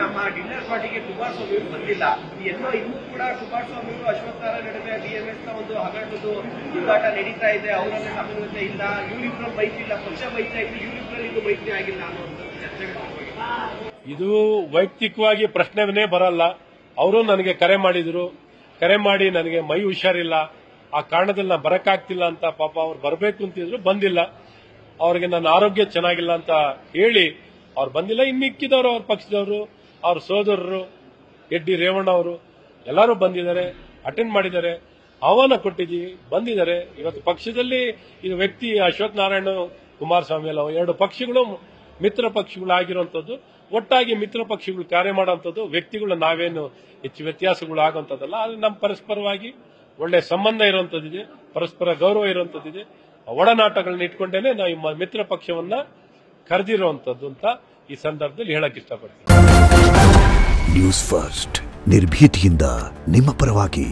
ನಮ್ಮ ಡಿನ್ನರ್ ಪಾರ್ಟಿಗೆ ಕುಮಾರಸ್ವಾಮಿ ಅವರು ಬಂದಿಲ್ಲ. ಎಲ್ಲೋ ಇನ್ನೂ ಕೂಡ ಕುಮಾರಸ್ವಾಮಿ ಅವರು ಅಶ್ವತ್ಥಾರ ನಡುವೆ ಡಿಎಂಎಸ್ನ ಒಂದು ಹಗರಣದ್ದು ಹುಡುಗಾಟ ನಡೀತಾ ಇದೆ. ಅವರಲ್ಲಿ ಸಮನ್ವಯತೆ ಇಲ್ಲ ಇವರಿಬ್ಬರು ಮೈತ್ರಿ ಇಲ್ಲ ಪಕ್ಷ ಮೈತ್ರಿ ಆಗಿದೆ ಇದು ಮೈತ್ರಿ ಆಗಿಲ್ಲ ಅನ್ನುವಂಥದ್ದು ಚರ್ಚೆಗಳು ಇದು ವೈಯಕ್ತಿಕವಾಗಿ ಪ್ರಶ್ನೆನೇ ಬರಲ್ಲ. ಅವರು ನನಗೆ ಕರೆ ಮಾಡಿದ್ರು. ಕರೆ ಮಾಡಿ ನನಗೆ ಮೈ ಹುಷಾರಿಲ್ಲ. ಆ ಕಾರಣದಲ್ಲಿ ನಾನು ಬರಕ್ಕಾಗ್ತಿಲ್ಲ ಅಂತ ಪಾಪ ಅವ್ರು ಬರಬೇಕು ಅಂತಿದ್ರು ಬಂದಿಲ್ಲ. ಅವ್ರಿಗೆ ನನ್ನ ಆರೋಗ್ಯ ಚೆನ್ನಾಗಿಲ್ಲ ಅಂತ ಹೇಳಿ ಅವ್ರು ಬಂದಿಲ್ಲ. ಇನ್ನು ಮಿಕ್ಕಿದವರು ಅವ್ರ ಪಕ್ಷದವರು. ಅವ್ರ ಸೋದರರು, ಎಡ್ಡಿ ರೇವಣ್ಣ ಅವರು ಎಲ್ಲರೂ ಬಂದಿದ್ದಾರೆ ಅಟೆಂಡ್ ಮಾಡಿದ್ದಾರೆ, ಆಹ್ವಾನ ಕೊಟ್ಟಿದ್ದೀವಿ ಬಂದಿದ್ದಾರೆ. ಇವತ್ತು ಪಕ್ಷದಲ್ಲಿ ಇದು ವ್ಯಕ್ತಿ ಅಶ್ವಥ್ ನಾರಾಯಣ ಕುಮಾರಸ್ವಾಮಿ ಎಲ್ಲ ಎರಡು ಪಕ್ಷಗಳು ಮಿತ್ರ ಪಕ್ಷಗಳು ಆಗಿರುವಂತದ್ದು, ಒಟ್ಟಾಗಿ ಮಿತ್ರ ಪಕ್ಷಗಳು ಕಾರ್ಯ ಮಾಡುವಂಥದ್ದು ವ್ಯಕ್ತಿಗಳು ನಾವೇನು ಹೆಚ್ಚು ವ್ಯತ್ಯಾಸಗಳು ಆಗುವಂಥದ್ದಲ್ಲ ಆದರೆ ನಮ್ಮ ಪರಸ್ಪರವಾಗಿ ಒಳ್ಳೆ ಸಂಬಂಧ ಇರುವಂಥದ್ದಿದೆ ಪರಸ್ಪರ ಗೌರವ ಇರುವಂಥದ್ದಿದೆ ಒಡನಾಟಗಳನ್ನ ಇಟ್ಕೊಂಡೇನೆ ನಾವು ಮಿತ್ರ ಪಕ್ಷವನ್ನ ಕರೆದಿರುವಂತದ್ದು ಅಂತ ಈ ಸಂದರ್ಭದಲ್ಲಿ ಹೇಳಕ್ ಇಷ್ಟಪಡ್ತೀನಿ. ನ್ಯೂಸ್ ಫಸ್ಟ್ ನಿರ್ಭೀತಿಯಿಂದ ನಿಮ್ಮ ಪರವಾಗಿ.